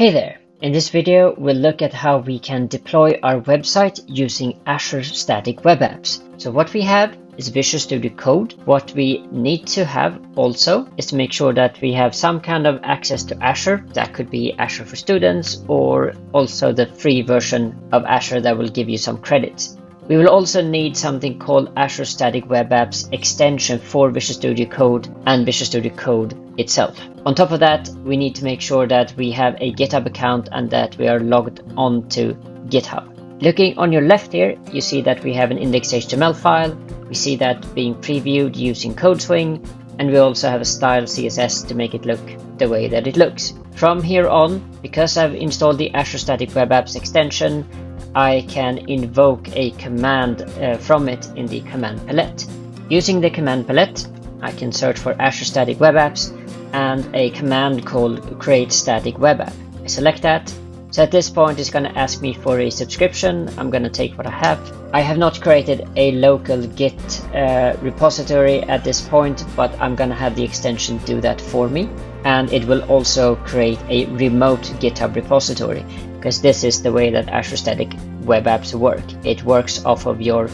Hey there! In this video, we'll look at how we can deploy our website using Azure Static Web Apps. So what we have is Visual Studio Code. What we need to have also is to make sure that we have some kind of access to Azure. That could be Azure for Students or also the free version of Azure that will give you some credits. We will also need something called Azure Static Web Apps extension for Visual Studio Code and Visual Studio Code itself. On top of that, we need to make sure that we have a GitHub account and that we are logged on to GitHub. Looking on your left here, you see that we have an index.html file. We see that being previewed using CodeSwing, and we also have a style CSS to make it look the way that it looks. From here on, because I've installed the Azure Static Web Apps extension, I can invoke a command uh, from it in the command palette. Using the command palette, I can search for Azure Static Web Apps and a command called create static web app. I select that. So at this point it's going to ask me for a subscription. I'm going to take what I have. I have not created a local Git uh, repository at this point, but I'm going to have the extension do that for me. And it will also create a remote GitHub repository because this is the way that Azure Static Web Apps work. It works off of your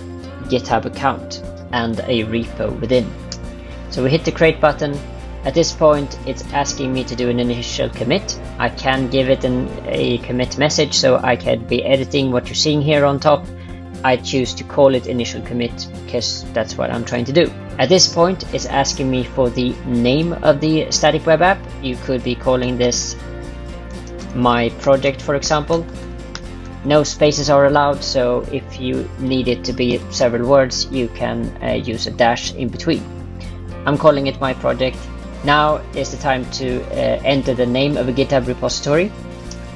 GitHub account and a repo within. So we hit the create button. At this point, it's asking me to do an initial commit. I can give it an, a commit message, so I can be editing what you're seeing here on top. I choose to call it initial commit because that's what I'm trying to do. At this point, it's asking me for the name of the static web app. You could be calling this my project, for example. No spaces are allowed, so if you need it to be several words, you can uh, use a dash in between. I'm calling it my project. Now is the time to uh, enter the name of a GitHub repository.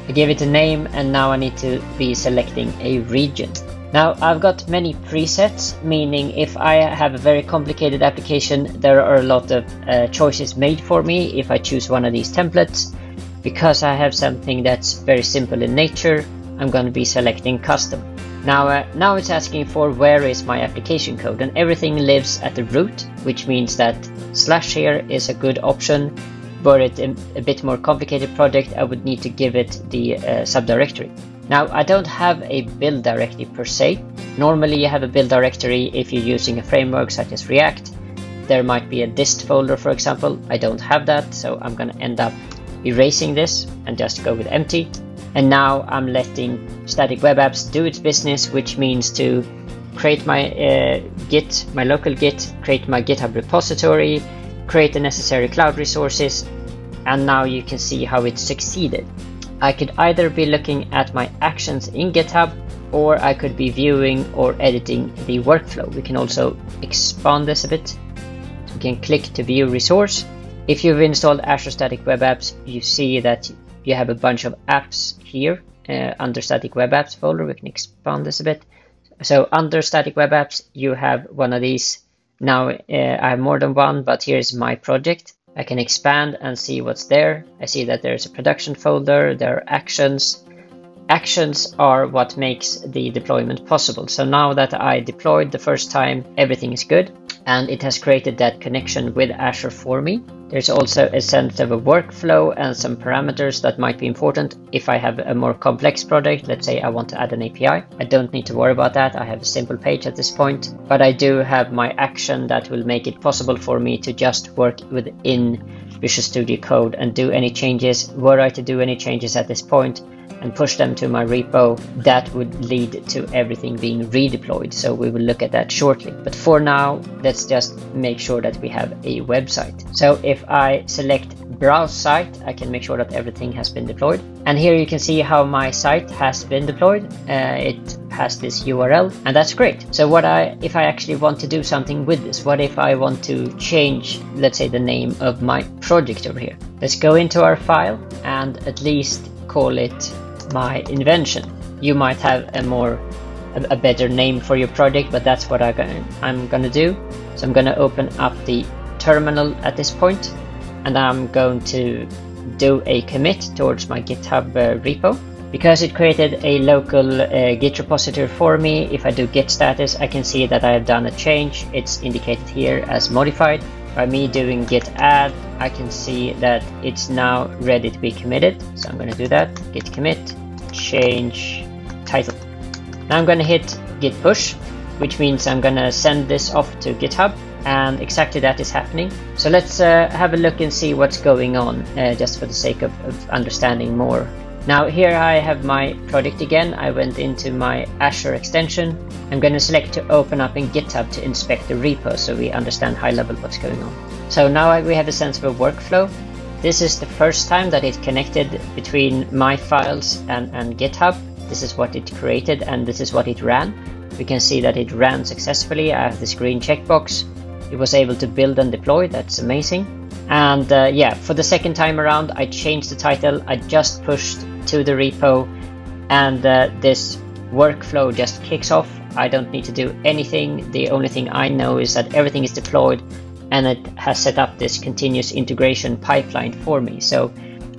I give it a name and now I need to be selecting a region. Now I've got many presets, meaning if I have a very complicated application, there are a lot of uh, choices made for me if I choose one of these templates. Because I have something that's very simple in nature, I'm going to be selecting custom. Now, uh, now it's asking for where is my application code and everything lives at the root, which means that slash here is a good option. Were it a, bit more complicated project, I would need to give it the uh, subdirectory. Now, I don't have a build directory per se. Normally you have a build directory if you're using a framework such as React. There might be a dist folder, for example. I don't have that, so I'm going to end up erasing this and just go with empty. And now I'm letting static web apps do its business, which means to create my uh, Git, my local Git, create my GitHub repository, create the necessary cloud resources, and now you can see how it succeeded. I could either be looking at my actions in GitHub or I could be viewing or editing the workflow. We can also expand this a bit. So we can click to view resource if you've installed Azure Static Web Apps, you see that you have a bunch of apps here uh, under Static Web Apps folder. We can expand this a bit. So under Static Web Apps, you have one of these. Now uh, I have more than one, but here's my project. I can expand and see what's there. I see that there's a production folder, there are actions. Actions are what makes the deployment possible. So now that I deployed the first time, everything is good and it has created that connection with Azure for me. There's also a sense of a workflow and some parameters that might be important if I have a more complex project. Let's say I want to add an API. I don't need to worry about that. I have a simple page at this point, but I do have my action that will make it possible for me to just work within Visual Studio Code and do any changes. Were I to do any changes at this point, and push them to my repo, that would lead to everything being redeployed. So we will look at that shortly. But for now, let's just make sure that we have a website. So if I select browse site, I can make sure that everything has been deployed. And here you can see how my site has been deployed. Uh, it has this URL and that's great. So what I, if I actually want to do something with this, what if I want to change, let's say the name of my project over here. Let's go into our file and at least call it my invention. You might have a more a, better name for your project, but that's what I I'm gonna do. So I'm gonna open up the terminal at this point, and I'm going to do a commit towards my GitHub uh, repo. Because it created a local uh, Git repository for me, if I do git status, I can see that I have done a change. It's indicated here as modified. By me doing git add, I can see that it's now ready to be committed. So I'm going to do that, git commit, change title. Now I'm going to hit git push, which means I'm going to send this off to GitHub and exactly that is happening. So let's uh, have a look and see what's going on uh, just for the sake of, of understanding more. Now here I have my project again. I went into my Azure extension. I'm going to select to open up in GitHub to inspect the repo so we understand high level what's going on. So now we have a sense of a workflow. This is the first time that it connected between my files and, and GitHub. This is what it created and this is what it ran. We can see that it ran successfully. I have this green checkbox. It was able to build and deploy. That's amazing. And uh, yeah, for the second time around, I changed the title. I just pushed to the repo and uh, this workflow just kicks off. I don't need to do anything. The only thing I know is that everything is deployed and it has set up this continuous integration pipeline for me. So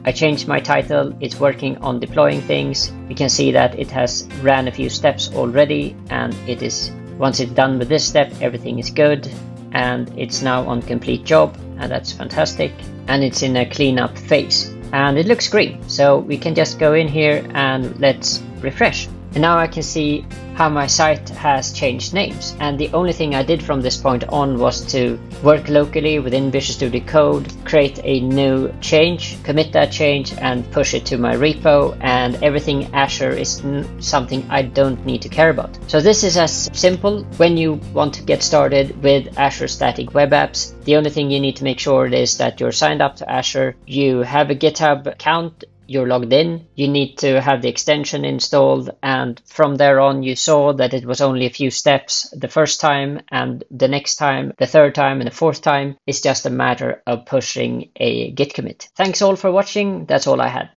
I changed my title. It's working on deploying things. We can see that it has ran a few steps already and it is once it's done with this step, everything is good and it's now on complete job and that's fantastic. And it's in a cleanup phase and it looks green. So we can just go in here and let's refresh. And now I can see how my site has changed names. And the only thing I did from this point on was to work locally within Visual Studio Code, create a new change, commit that change and push it to my repo and everything Azure is something I don't need to care about. So this is as simple when you want to get started with Azure Static Web Apps. The only thing you need to make sure is that you're signed up to Azure, you have a GitHub account you're logged in, you need to have the extension installed, and from there on, you saw that it was only a few steps the first time, and the next time, the third time, and the fourth time. It's just a matter of pushing a git commit. Thanks all for watching. That's all I had.